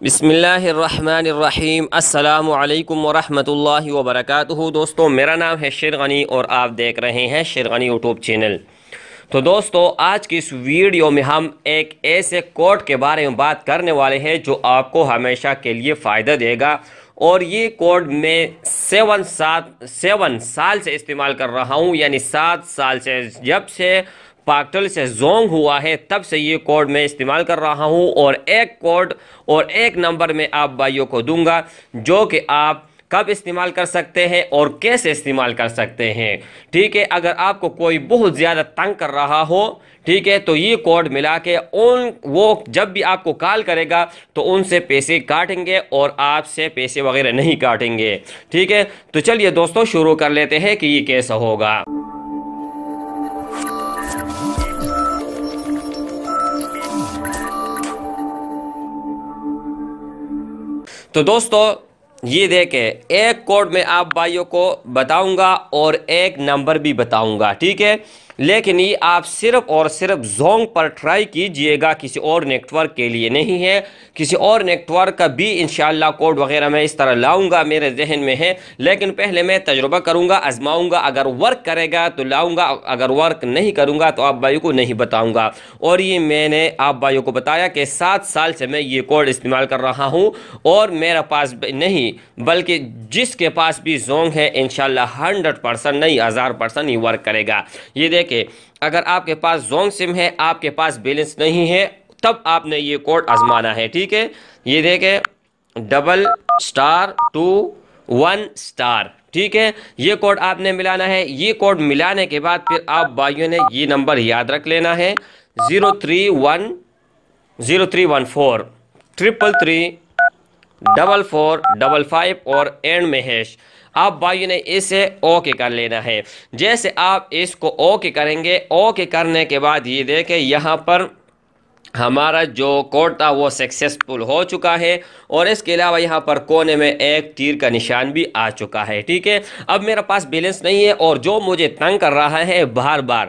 بسم اللہ الرحمن الرحیم۔ السلام علیکم ورحمۃ اللہ وبرکاتہ۔ دوستو، میرا نام ہے شرغنی اور آپ دیکھ رہے ہیں شرغنی یوٹیوب چینل۔ تو دوستو، آج کی اس ویڈیو میں ہم ایک ایسے کوڈ کے بارے میں بات کرنے والے ہیں جو آپ کو ہمیشہ کے لیے فائدہ دے گا۔ اور یہ کوڈ میں سیون سات، سیون سال سے استعمال کر رہا ہوں یعنی سات سال سے۔ جب سے پاکٹل سے زونگ ہوا ہے، تب سے یہ کوڈ میں استعمال کر رہا ہوں اور ایک کوڈ اور ایک نمبر میں آپ بھائیوں کو دوں گا جو کہ آپ کب استعمال کر سکتے ہیں اور کیسے استعمال کر سکتے ہیں۔ ٹھیک ہے، اگر آپ کو کوئی بہت زیادہ تنگ کر رہا ہو، ٹھیک ہے، تو یہ کوڈ ملا کے ان وہ جب بھی آپ کو کال کرے گا تو ان سے پیسے کاٹیں گے اور آپ سے پیسے وغیرہ نہیں کاٹیں گے۔ ٹھیک ہے، تو چلیے دوستو، شروع کر لیتے ہیں کہ یہ کیسا ہوگا۔ تو دوستو، یہ دیکھیں، ایک کوڈ میں آپ بھائیوں کو بتاؤں گا اور ایک نمبر بھی بتاؤں گا، ٹھیک ہے؟ لیکن یہ آپ صرف اور صرف زونگ پر ٹرائی کیجیے گا، کسی اور نیٹورک کے لیے نہیں ہے۔ کسی اور نیٹورک کا بھی انشاءاللہ کوڈ وغیرہ میں اس طرح لاؤں گا، میرے ذہن میں ہے۔ لیکن پہلے میں تجربہ کروں گا ازماؤں گا۔ اگر ورک کرے گا تو لاؤں گا، اگر ورک نہیں کروں گا تو آپ بھائیوں کو نہیں بتاؤں گا۔ اور یہ میں نے آپ بھائیوں کو بتایا کہ سات سال سے میں یہ کوڈ استعمال کر رہا ہوں۔ اور میرا پاس نہیں، بلکہ جس کے پاس بھی زونگ ہے، انشاءاللہ ہنڈرڈ پرسن نہیں، ہزار پرسن یہ ورک کرے گا۔ یہ دیکھ کہ اگر آپ کے پاس زونگ سم ہے، آپ کے پاس بیلنس نہیں ہے، تب آپ نے یہ کوڈ آزمانا ہے، ٹھیک ہے؟ یہ دیکھیں، double star two one star, ٹھیک ہے؟ یہ کوڈ آپ نے ملانا ہے۔ یہ کوڈ ملانے کے بعد پھر آپ بھائیوں نے یہ نمبر یاد رکھ لینا ہے، zero three one, zero three one four triple three double four, double five اور اینڈ میں ہیش آپ بھائی نے اسے اوکے کر لینا ہے۔ جیسے آپ اس کو اوکے کریں گے اوکے کرنے کے بعد یہ دیکھیں یہاں پر ہمارا جو کوڈ تھا وہ سکسیسفل ہو چکا ہے۔ اور اس کے علاوہ یہاں پر کونے میں ایک تیر کا نشان بھی آ چکا ہے، ٹھیک ہے۔ اب میرا پاس بیلنس نہیں ہے اور جو مجھے تنگ کر رہا ہے بار بار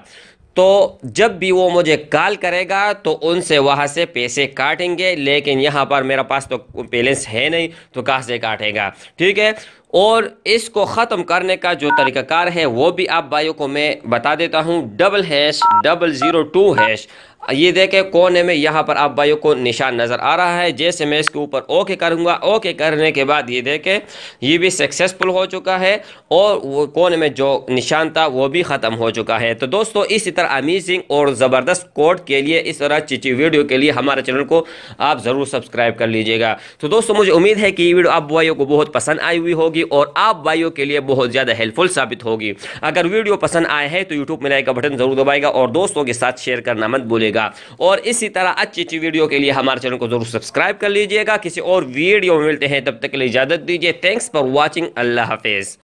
تو جب بھی وہ مجھے کال کرے گا تو ان سے وہاں سے پیسے کاٹیں گے، لیکن یہاں پر میرا پاس تو بیلنس ہے نہیں تو کہاں سے کاٹے گا؟ ٹھیک ہے؟ اور اس کو ختم کرنے کا جو طریقہ کار ہے وہ بھی آپ بھائیوں کو میں بتا دیتا ہوں double hash double zero two hash یہ دیکھیں کونے میں یہاں پر آپ بھائیوں کو نشان نظر آ رہا ہے۔ جیسے میں اس کے اوپر اوکے کروں گا اوکے کرنے کے بعد یہ دیکھیں، یہ بھی سکسیسفل ہو چکا ہے اور وہ کونے میں جو نشان تھا وہ بھی ختم ہو چکا ہے۔ تو دوستو، اسی طرح امیزنگ اور زبردست کوڈ کے لیے، اس طرح چیچی ویڈیو کے لیے ہمارے چینل کو آپ ضرور سبسکرائب کر لیجیے گا۔ تو دوستو، مجھے امید ہے کہ یہ ویڈیو آپ بھائیوں کو بہت پسند آئی ہوئی ہوگی۔ اور آپ بھائیوں کے لیے بہت زیادہ ہیلپفل ثابت ہوگی۔ اگر ویڈیو پسند آئے ہیں تو یوٹیوب میں لائک کا بٹن ضرور دبائے گا اور دوستوں کے ساتھ شیئر کرنا مت بھولے گا۔ اور اسی طرح اچھی اچھی ویڈیو کے لیے ہمارے چینل کو ضرور سبسکرائب کر لیجیے گا۔ کسی اور ویڈیو میں ملتے ہیں، تب تک کے لیے اجازت دیجیے تھینکس فار واچنگ اللہ حافظ۔